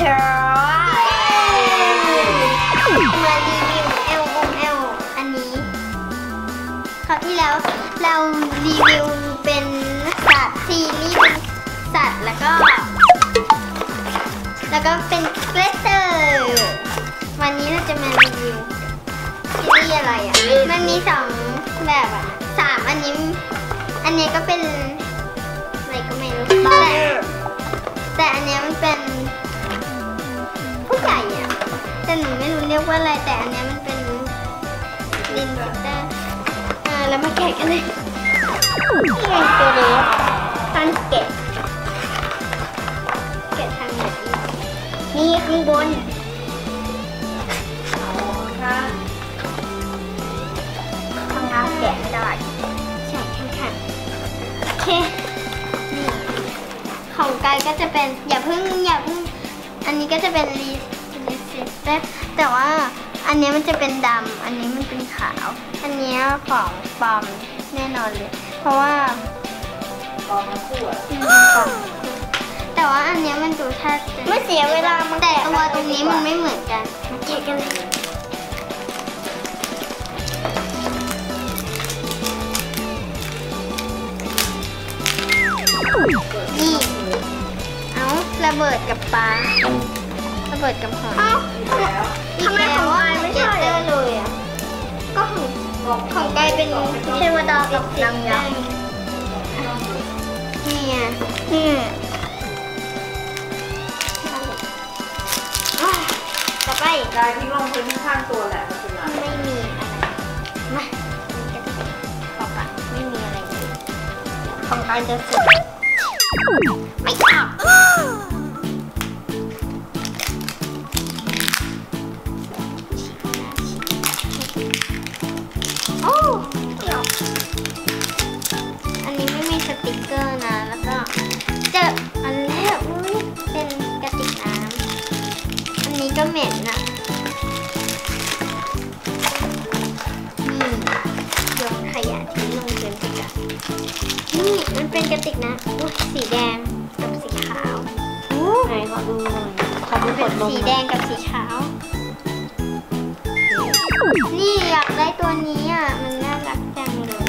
ใช่มารีวิว L O L อันนี้คราวที่แล้วเรารีวิวเป็นสัตว์ซีรีส์เป็นสัตว์แล้วก็ แล้วก็เป็นเกรเตอร์วันนี้เราจะมารีวิวซีรีส์อะไรอะ มันมีสองแบบอะสามอันนี้ อันนี้ก็เป็นอะไรก็ไม่รู้แต่แต่อันนี้มันเป็น แต่หนูไม่รู้เรียกว่าอะไรแต่อันนี้มันเป็นดินเกตเตอร์อ่าแล้วมาแกะกันเลยนี่ไงตัวนี้ตั้งแกะแกะทางไหนนี่ข้างบนค่ะข้างล่างแกะไม่ได้ใช่ข้างข้างโอเคนี่ของกายก็จะเป็นอย่าเพิ่งอย่าเพิ่งอันนี้ก็จะเป็นรี แต่แต่ว่าอันเนี้ยมันจะเป็นดำ อันนี้มันเป็นขาว อันเนี้ยของปลอมแน่นอนเลย เพราะว่าลองมาคู่อะอืมปลอมแต่ว่าอันเนี้ยมันดูชัดไม่เสียเวลาแต่ตัวตรงนี้มันไม่เหมือนกันมาแกะกันเลยนี่ เอาระเบิดกับปลาระ เบิดกับหอยแล้วทำไมของกายไม่ใช่เลยอะก็ของของกายเป็นเทวดากับนางยักษ์นี่ไงนี่อะต่อไปกายทิ้งลงพื้นข้างตัวแหละเป็นไรไม่มีอะไรมาต่อไปไม่มีอะไรเลยของกายจะสุดไม่ออก นี่มันเป็นกระติกนะอุ๊ยสีแดงกับสีขาวไหนขอดูหน่อยขอดูขเป็วนดนมสีแดงกับสีขาว นี่อยากได้ตัวนี้อะ มันน่ารักจังเลย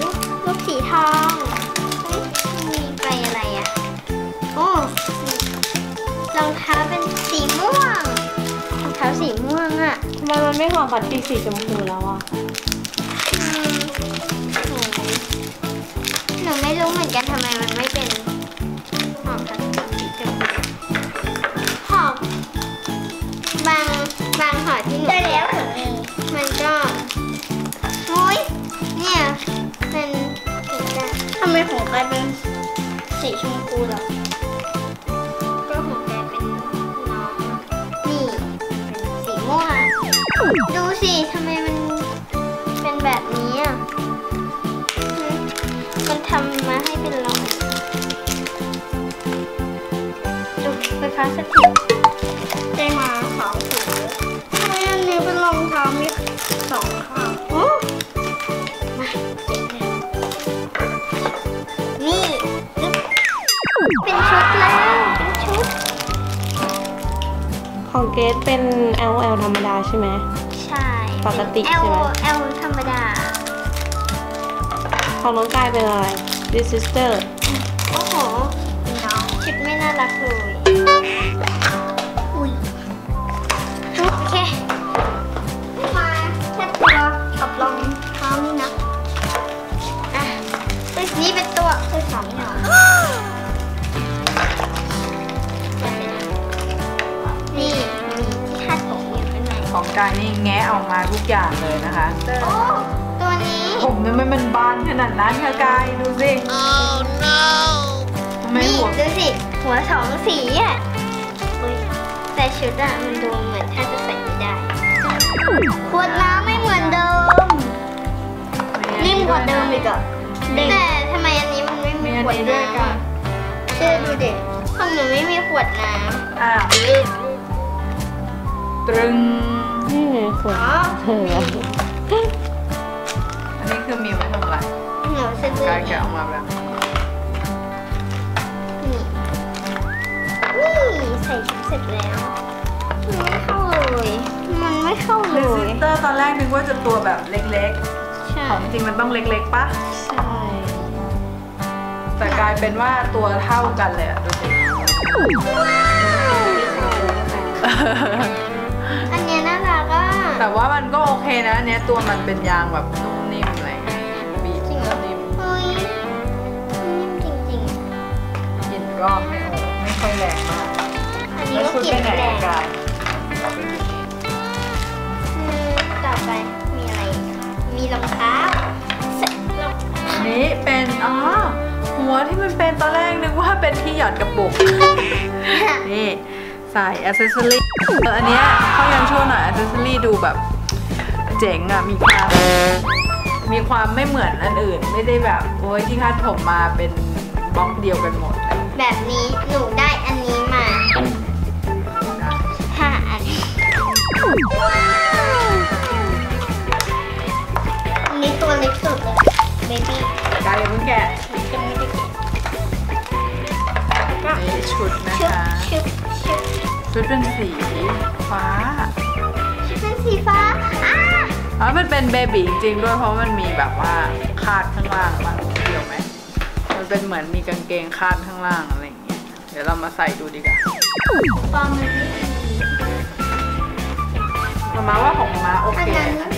ลูกำไมมันไม่หอมปัดปีกสีชมพูแล้วอะอืมโหหนูไม่รู้เหมือนกันทำไมมันไม่เป็นหอมกับสีชมพูหอมบางบางหอที่หนูได้แล้วมันก็โอ้ยเนี่ยมันสีดำทำไมของกลายเป็นสีชมพูล่ะก็ เป็นชุดแล้ว เป็นชุด ของเกสเป็น L L ธรรมดาใช่ไหม ใช่ปกติใช่ไหมเอลธรรมดา ของน้องกายเป็นอะไร This sister โอ้โหน้องชุดไม่น่ารักเลยอุ้ย ออกมาทุกอย่างเลยนะคะโอ้ตัวนี้ผมเนี่ยไม่มันบานขนาดนั้นค่ะกายดูสิทำไมนี่หัวดูสิ หัวสองสีอะอุ๊ยแต่ชุดอะมันดูเหมือนถ้าจะใส่ไม่ได้ขวดน้ำไม่เหมือนเดิม นิ่มกว่าเดิมอีกอะแต่ทำไมอันนี้มันไม่มีมีอันขวดนี้ด้วยน้ำกัอะนเชื่อดูดิของหนูไม่มีขวดน้อ้าวตรึง นี่ไงขวดำอ๋อเธออันนี้คือมีไว้ทำอะไรหนูใจะดูกายแกะออกมาแบบ นี่นี่ใส่ชุดเสร็จแล้วมันไม่เข้าเลย มันไม่เข้าเลลิยซิสเตอร์ตอนแรกนึกว่าจะตัวแบบเล็กใช่ ๆ ของจริงมันต้องเล็กๆปะใช่แต่กลายเป็นว่าตัวเท่ากันเลยอะดูสิอัน แต่ว่ามันก็โอเคนะอันเนี้ยตัวมันเป็นยางแบบนุ่มนิ่มอะไรเงี้ยบีบจริงเหรอนิ่มเฮ้ยนิ่มจริงกินก็ไม่โอ้ไม่ค่อยแรงมากๆอันนี้แล้วก็ชุดกลิเป็นนไหนแรงกายอืมต่อไปมีอะไรอีกอะมีรองเท้าเสร็จแล้วอันนี้เป็นอ๋อหัวที่มันเป็นตอนแรกนึกว่าเป็นที่หยอดกระปุกนี่ใส่อ c เซสซอรี่อันเนี้ยเขายังโชว์หน่อยอ c เซสซอรี่ ดูแบบเจ๋งอะมีความมีความไม่เหมือนอันอื่น ไม่ได้แบบโอ้ยที่คาดผมมาเป็นบล็อกเดียวกันหมดแบบนี้หนูได้อันนี้มาห้าอันอันนี้ตัวเล็กสุดเลยเบบี้กายอย่าเพิ่งแกะจะไม่ได้เก็บก็นี่ชุดนะชุบคะชุบชุบชุดเป็นสีฟ้าชุบเป็น สีฟ้าอ้าแล้วมันเป็นเบบีจริงๆด้วยเพราะมันมีแบบว่าคาดข้างล่างมาเกี่ยวไหมมันเป็นเหมือนมีกางเกงคาดข้างล่างอะไรอย่างเงี้ยเดี๋ยวเรามาใส่ดูดีกว่าปอมมันไม่ดีมามาว่าของมาโอเคอัอันนนั้น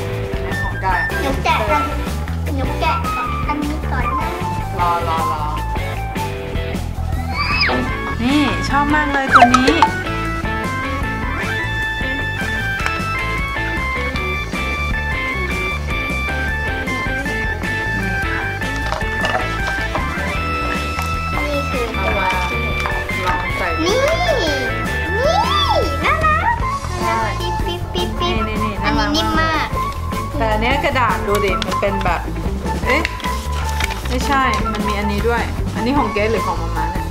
นี้ของกายหนูแกะกันหนูแกะก่อนอันนี้ก่อนนะรอรอรอนี่ชอบมากเลยตัวนี้นี่ เนี้ยกระดาษดูดิมันเป็นแบบ เอ๊ะ ไม่ใช่ มันมีอันนี้ด้วย อันนี้ของเกสหรือของมามาเนี่ย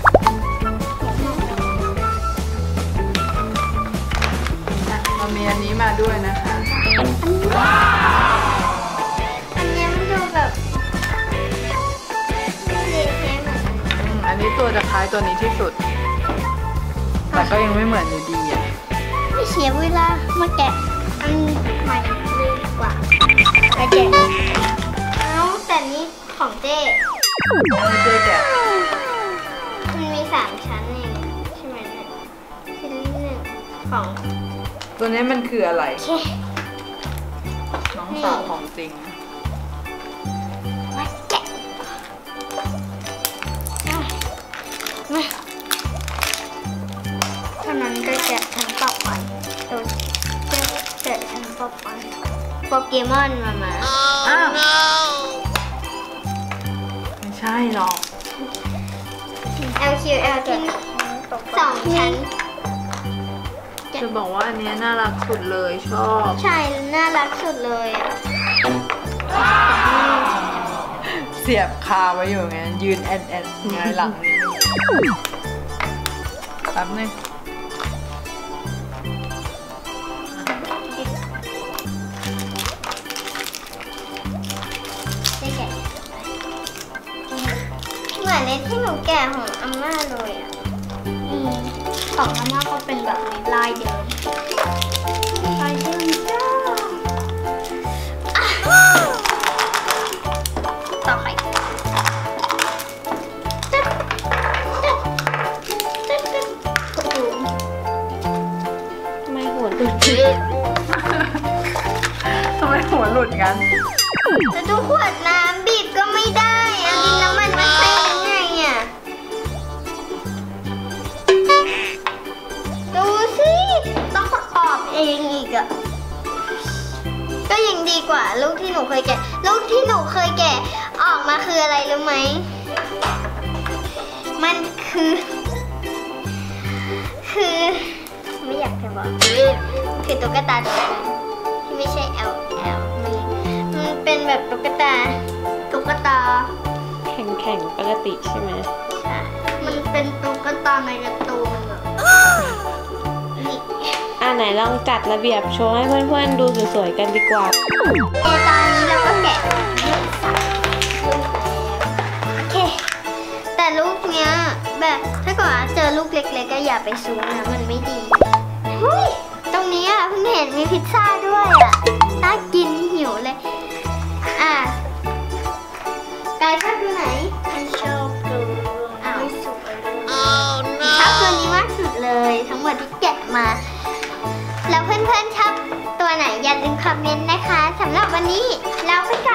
อะมันมีอันนี้มาด้วยนะคะ อันนี้มันดูแบบเละเทะเหมือนกันอืมอันนี้ตัวจะคล้ายตัวนี้ที่สุด แต่ก็ยังไม่เหมือนอยู่ดีอะ ไม่เสียเวลามาแกะอันใหม่เลยดีกว่ามา ของเจ๊อันนี้เจ๊แกะมันมีสามชั้นเองใช่ไหมเนี่ยชิ้นที่หนึ่งของตัวนี้มันคืออะไร เคน้องสาวของจริง มาแกะอะมาเท่านั้นก็แกะชั้นต่อไปตัวจะแกะชั้นต่อไปโปเกมอนมามา อ้าว ไม่ใช่หรอก LQL ที่สองชั้น จะบอกว่าอันเนี้ยน่ารักสุดเลยชอบ ใช่ น่ารักสุดเลยอะเสียบคาไว้อยู่ไงยืนแอนแอนไงายหลังนี่แป๊บนึง มือนในที่หนูแกะของอาม่าเลยอะอืมของอาม่าก็เป็นแบบนี้ลายเดิมลายเดิมจ้าอะต่อไปตึ๊ดตึ๊ดตึ๊ดตึ๊ดโอ้โหไม่หัวดุดทำไมหัวหลุดกันจะดูขวดน้ำ ก็ยังดีกว่าลูกที่หนูเคยแกะ ลูกที่หนูเคยแกะออกมาคืออะไรรู้ไหม มันคือ คือ ไม่อยากจะบอก คือตุ๊กตาตัวนึงที่ไม่ใช่ L L มันมันเป็นแบบตุ๊กตาตุ๊กตาแข็งแข็งๆปกติใช่ไหมใช่มันเป็นตุ๊กตาในการ์ตูนอะนี่ อ่าไหนลองจัดระเบียบโชว์ให้เพื่อนๆดูสวยๆกันดีกว่า แต่ตอนนี้เราก็แกะลูโอเค แต่ลูกเนี้ยแบบถ้าเกิดว่เจอลูกเล็กๆก็อย่าไปซูมนะมันไม่ดีหุ้ยตรงนี้อะเพิ่งเห็นมีพิซซ่าด้วยอะน่ากินหิวเลย อะกายชอบดูไหนชอบดูอ้าวชอบตัวนี้มากสุดเลย ทั้งหมดที่แกะมา อย่าลืมคอมเมนต์นะคะสำหรับวันนี้เราไปก่อน